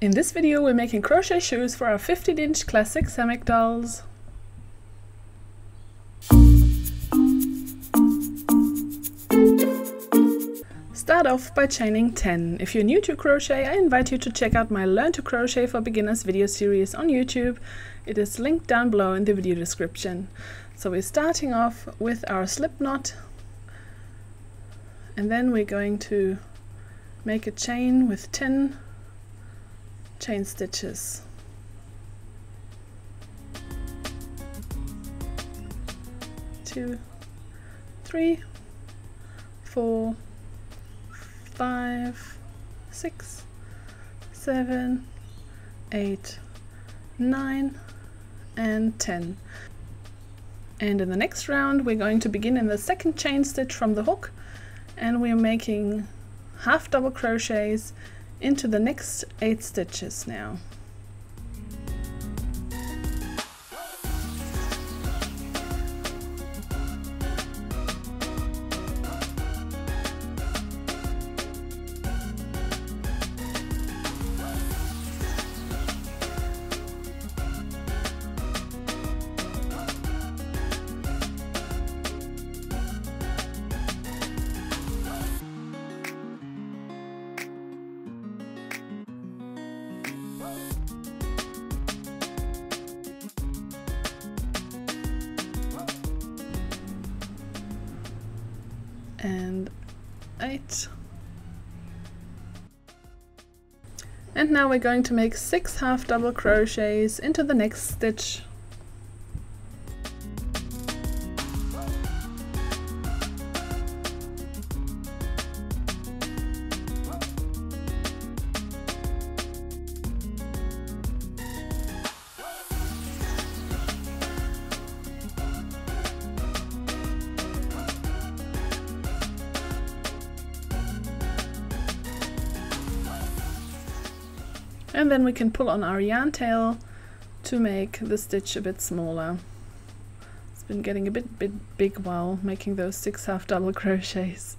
In this video we're making crochet shoes for our 15 inch classic Sami dolls. Start off by chaining 10. If you're new to crochet, I invite you to check out my Learn to Crochet for Beginners video series on YouTube. It is linked down below in the video description. So we're starting off with our slip knot and then we're going to make a chain with 10 chain stitches. Two, three, four, five, six, seven, eight, nine, and 10. And in the next round we're going to begin in the second chain stitch from the hook and we're making half double crochets into the next eight stitches now. And 8 and now we're going to make 6 half double crochets into the next stitch then we can pull on our yarn tail to make the stitch a bit smaller. It's been getting a bit, bit big while making those six half double crochets.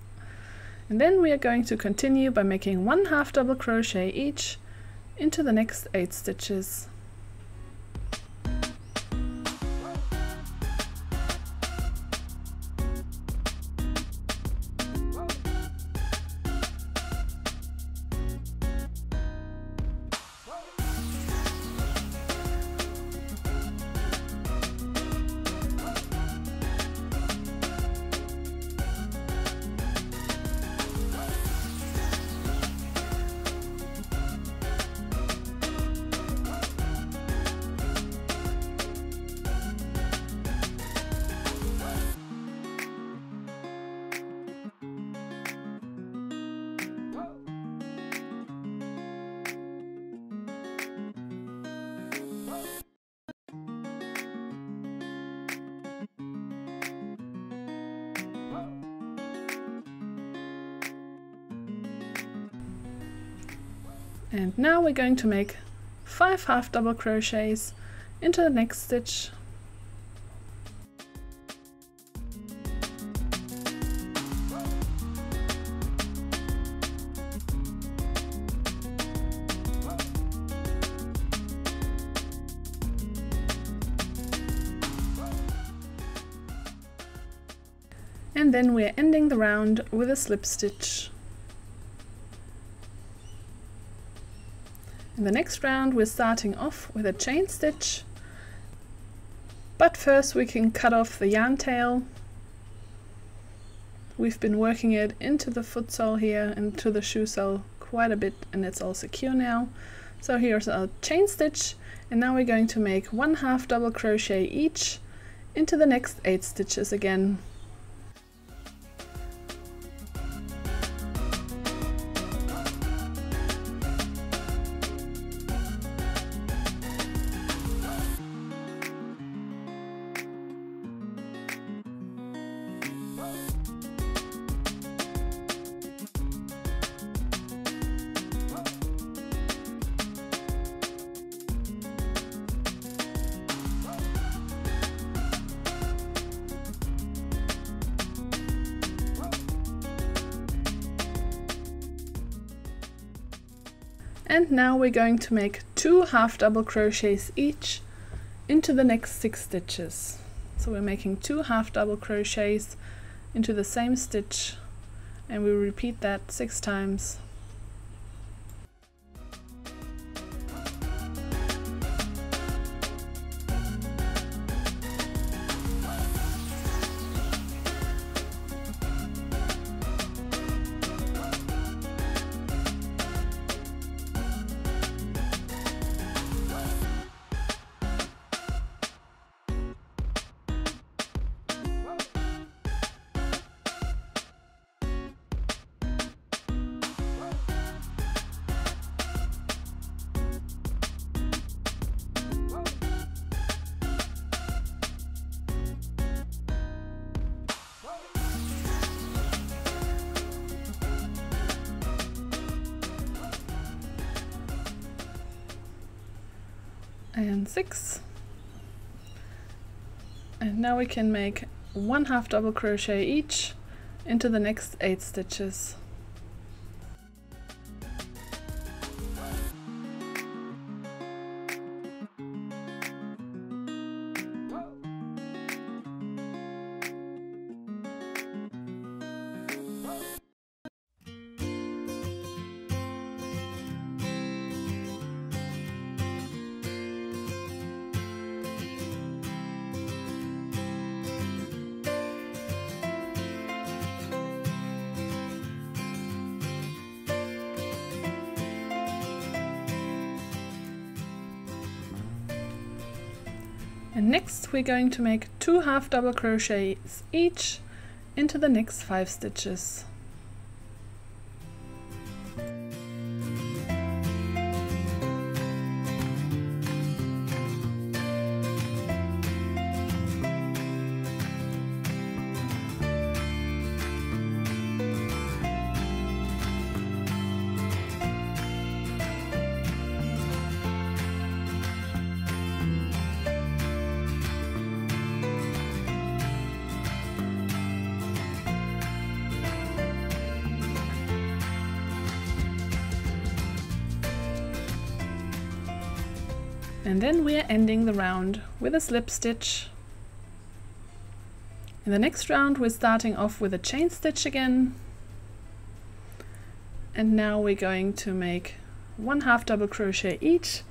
And then we are going to continue by making one half double crochet each into the next eight stitches. And now we're going to make five half double crochets into the next stitch. And then we're ending the round with a slip stitch. In the next round we're starting off with a chain stitch, but first we can cut off the yarn tail. We've been working it into the foot sole here, into the shoe sole quite a bit and it's all secure now. So here's our chain stitch and now we're going to make one half double crochet each into the next eight stitches again. And now we're going to make two half double crochets each into the next six stitches. So we're making two half double crochets into the same stitch and we repeat that six times and six. And now we can make one half double crochet each into the next eight stitches And next we're going to make two half double crochets each into the next five stitches. And then we are ending the round with a slip stitch. In the next round we're starting off with a chain stitch again. And now we're going to make one half double crochet each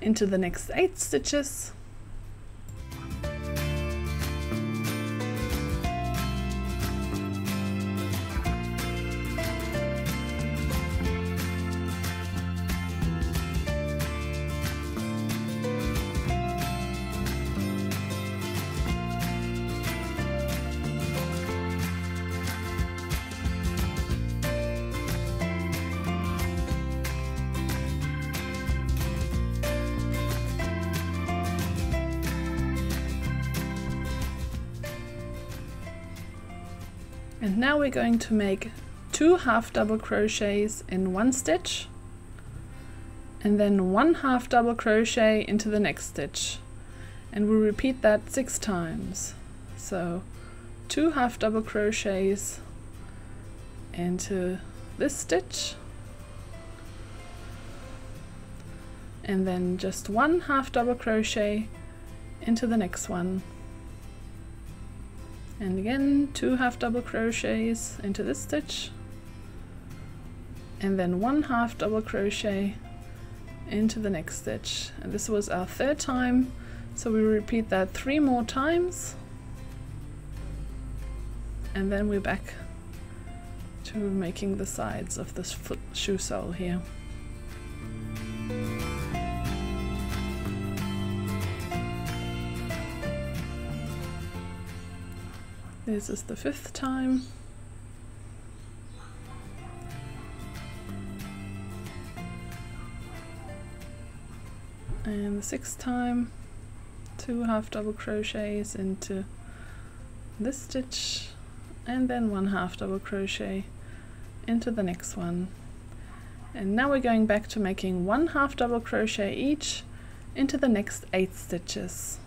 into the next eight stitches. And now we're going to make two half double crochets in one stitch and then one half double crochet into the next stitch. And we'll repeat that six times. So two half double crochets into this stitch and then just one half double crochet into the next one and again two half double crochets into this stitch. And then one half double crochet into the next stitch. And this was our third time so we repeat that three more times. And then we're back to making the sides of this foot shoe sole here This is the fifth time. And the sixth time, two half double crochets into this stitch and then one half double crochet into the next one. And now we're going back to making one half double crochet each into the next eight stitches.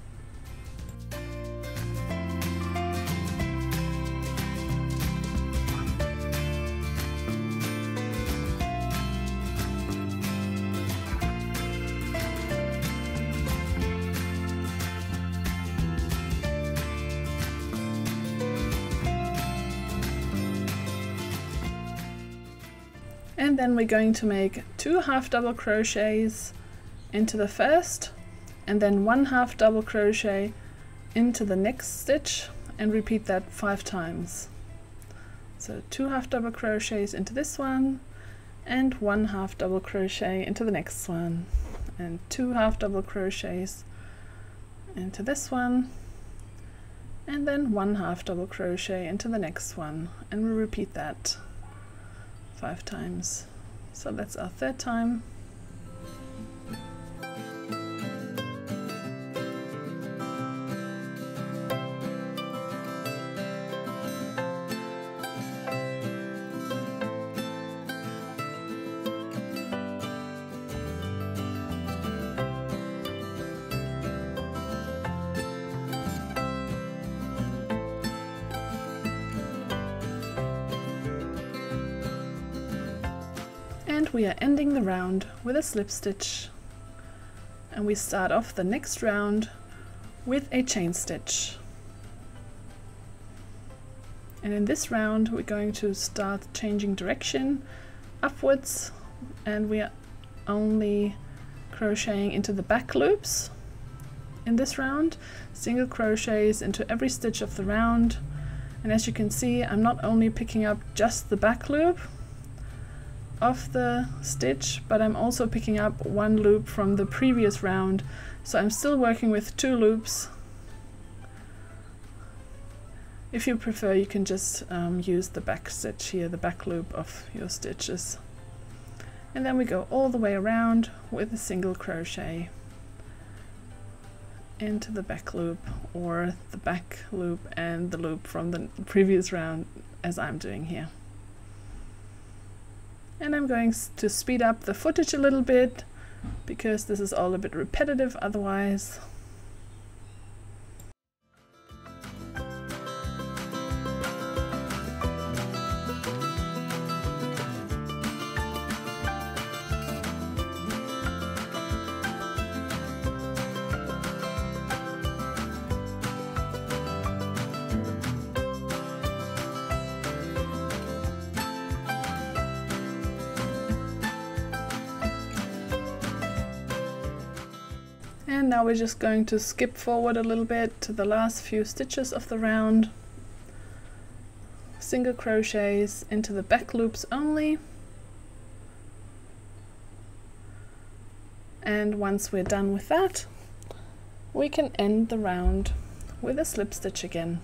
And then we're going to make two half double crochets into the first and then one half double crochet into the next stitch and repeat that five times. So two half double crochets into this one and one half double crochet into the next one and two half double crochets into this one and then one half double crochet into the next one and we repeat that five times. So that's our third time. Round with a slip stitch. And we start off the next round with a chain stitch. And in this round we're going to start changing direction upwards. And we are only crocheting into the back loops in this round. Single crochets into every stitch of the round. And as you can see I'm not only picking up just the back loop of the stitch, but I'm also picking up one loop from the previous round. So I'm still working with two loops. If you prefer, you can just um, use the back stitch here, the back loop of your stitches. And then we go all the way around with a single crochet into the back loop or the back loop and the loop from the previous round as I'm doing here and I'm going to speed up the footage a little bit because this is all a bit repetitive otherwise. Now we're just going to skip forward a little bit to the last few stitches of the round. Single crochets into the back loops only. And once we're done with that, we can end the round with a slip stitch again.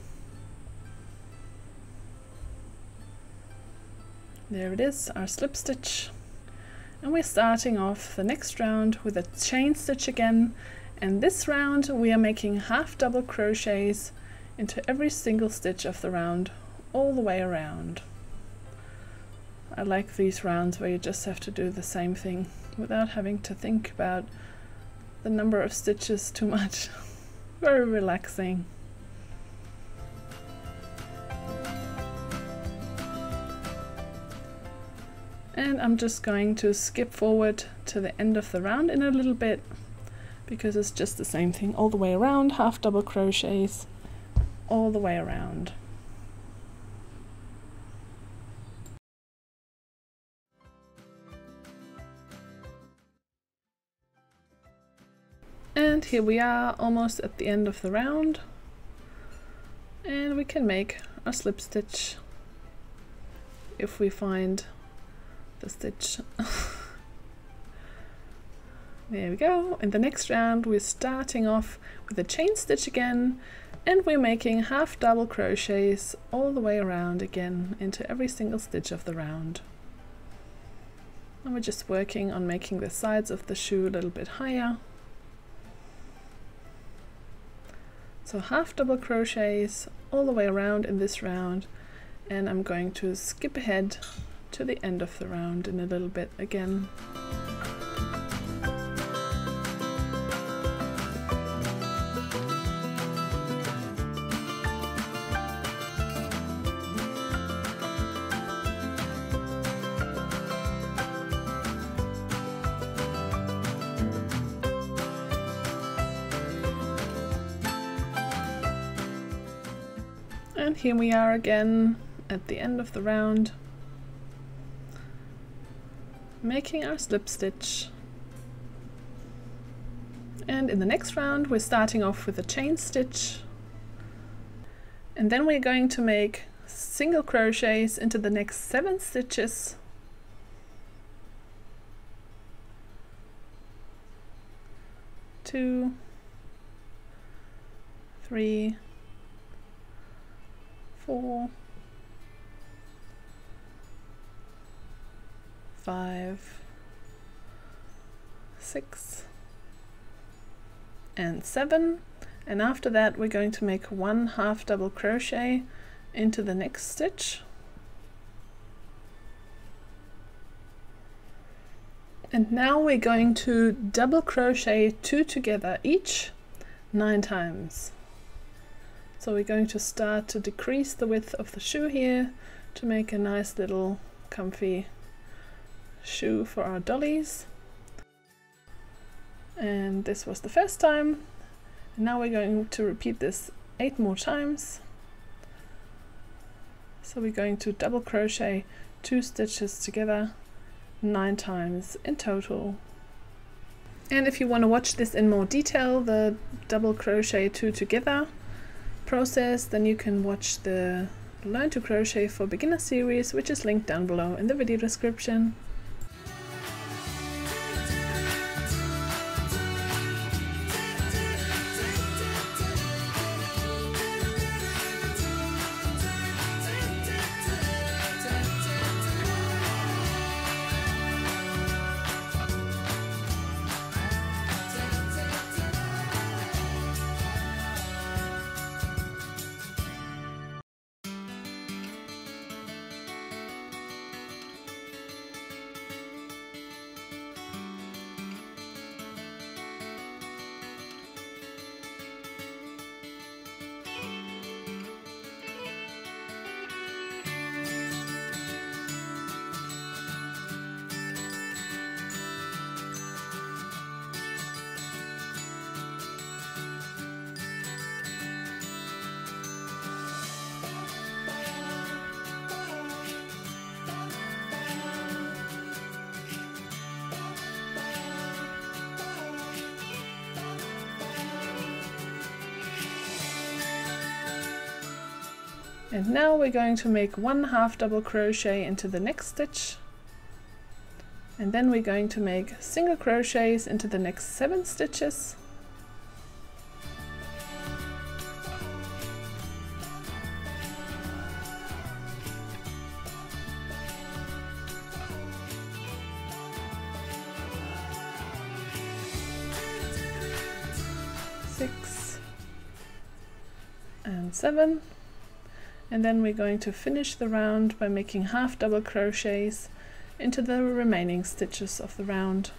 There it is, our slip stitch and we're starting off the next round with a chain stitch again and this round we are making half double crochets into every single stitch of the round all the way around. I like these rounds where you just have to do the same thing without having to think about the number of stitches too much. Very relaxing. and I'm just going to skip forward to the end of the round in a little bit because it's just the same thing all the way around half double crochets all the way around and here we are almost at the end of the round and we can make a slip stitch if we find the stitch. there we go. In the next round we're starting off with a chain stitch again and we're making half double crochets all the way around again into every single stitch of the round. And we're just working on making the sides of the shoe a little bit higher. So half double crochets all the way around in this round and I'm going to skip ahead to the end of the round in a little bit again. And here we are again at the end of the round. making our slip stitch. And in the next round we're starting off with a chain stitch and then we're going to make single crochets into the next seven stitches two three four five six and seven. And after that we're going to make one half double crochet into the next stitch. And now we're going to double crochet two together each nine times so we're going to start to decrease the width of the shoe here to make a nice little comfy shoe for our dollies and this was the first time And now we're going to repeat this eight more times. So we're going to double crochet two stitches together nine times in total. And if you want to watch this in more detail, the double crochet two together process, then you can watch the Learn to Crochet for Beginner series, which is linked down below in the video description. And now we're going to make one half double crochet into the next stitch. And then we're going to make single crochets into the next seven stitches. Six and seven and then we're going to finish the round by making half double crochets into the remaining stitches of the round.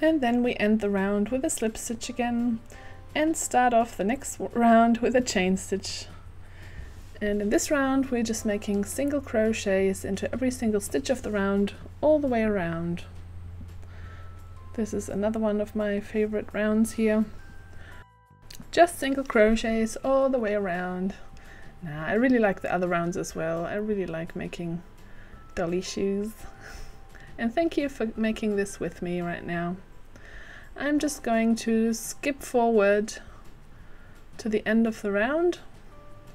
And then we end the round with a slip stitch again and start off the next round with a chain stitch. And in this round we're just making single crochets into every single stitch of the round all the way around. This is another one of my favorite rounds here. Just single crochets all the way around. Now I really like the other rounds as well. I really like making dolly shoes. And thank you for making this with me right now. I'm just going to skip forward to the end of the round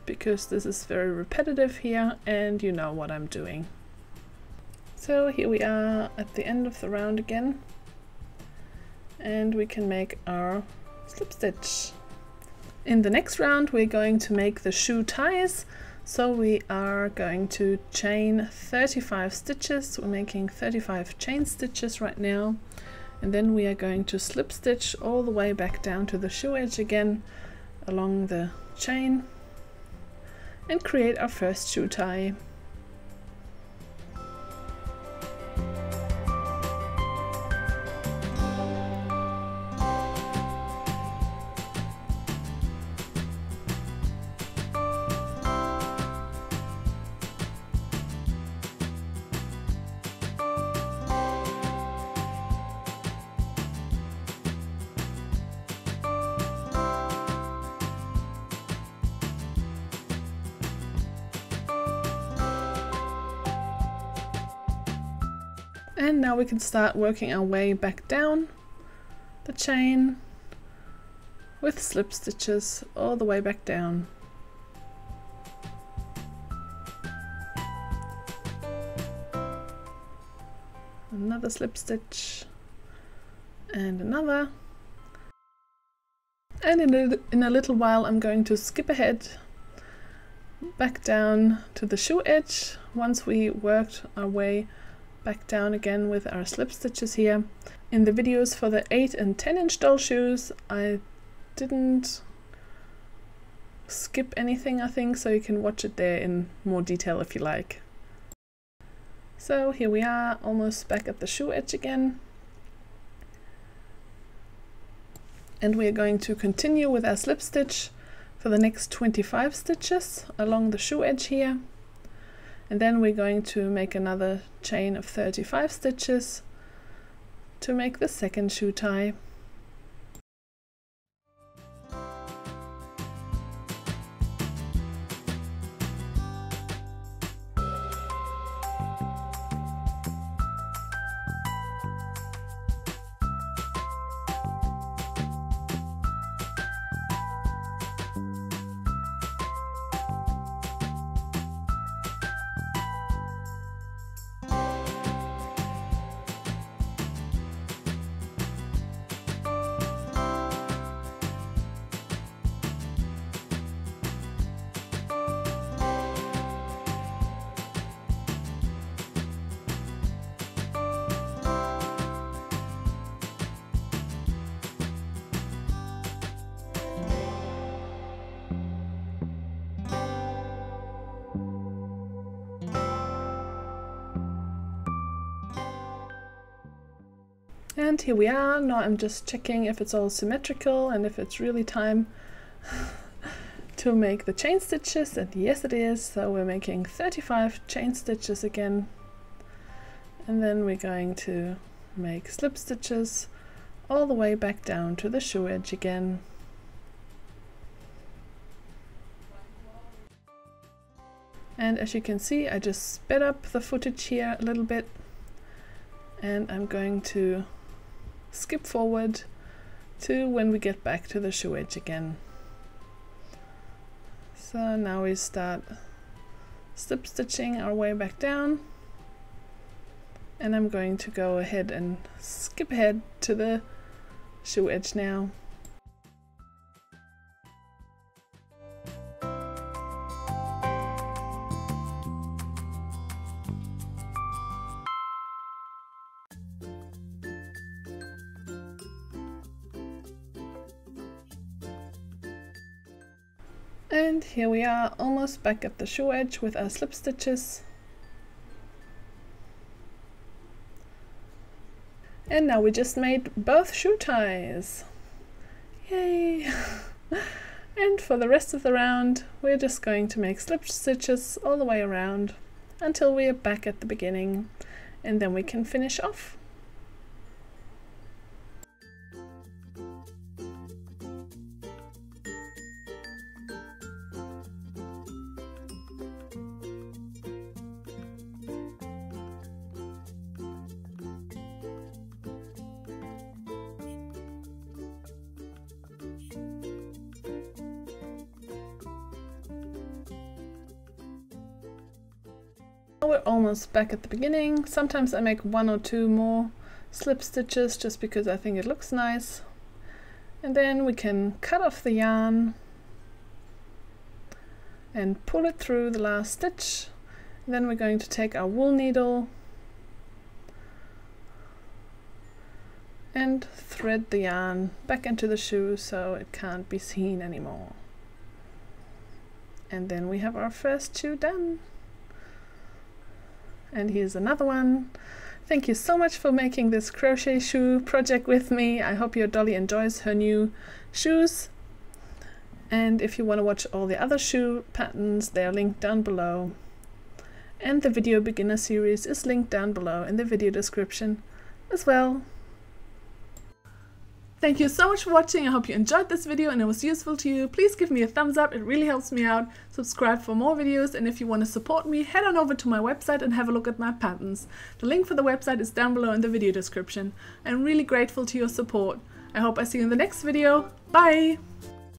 because this is very repetitive here and you know what I'm doing. So here we are at the end of the round again and we can make our slip stitch. In the next round we're going to make the shoe ties so we are going to chain 35 stitches. We're making 35 chain stitches right now and then we are going to slip stitch all the way back down to the shoe edge again along the chain and create our first shoe tie. We can start working our way back down the chain with slip stitches all the way back down. Another slip stitch and another. And in a, in a little while I'm going to skip ahead back down to the shoe edge once we worked our way back down again with our slip stitches here. In the videos for the 8 and 10 inch doll shoes I didn't skip anything I think so you can watch it there in more detail if you like. So here we are almost back at the shoe edge again and we are going to continue with our slip stitch for the next 25 stitches along the shoe edge here and then we're going to make another chain of 35 stitches to make the second shoe tie. And here we are, now I'm just checking if it's all symmetrical and if it's really time to make the chain stitches and yes it is, so we're making 35 chain stitches again. And then we're going to make slip stitches all the way back down to the shoe edge again. And as you can see I just sped up the footage here a little bit. And I'm going to skip forward to when we get back to the shoe edge again. So now we start slip stitching our way back down and I'm going to go ahead and skip ahead to the shoe edge now. Almost back at the shoe edge with our slip stitches. And now we just made both shoe ties. Yay! and for the rest of the round, we're just going to make slip stitches all the way around until we are back at the beginning and then we can finish off. Almost back at the beginning. Sometimes I make one or two more slip stitches just because I think it looks nice. And then we can cut off the yarn and pull it through the last stitch. And then we're going to take our wool needle and thread the yarn back into the shoe so it can't be seen anymore. And then we have our first shoe done. And here's another one. Thank you so much for making this crochet shoe project with me. I hope your dolly enjoys her new shoes. And if you want to watch all the other shoe patterns, they are linked down below. And the video beginner series is linked down below in the video description as well. Thank you so much for watching. I hope you enjoyed this video and it was useful to you. Please give me a thumbs up. It really helps me out. Subscribe for more videos. And if you want to support me, head on over to my website and have a look at my patterns. The link for the website is down below in the video description. I'm really grateful to your support. I hope I see you in the next video. Bye!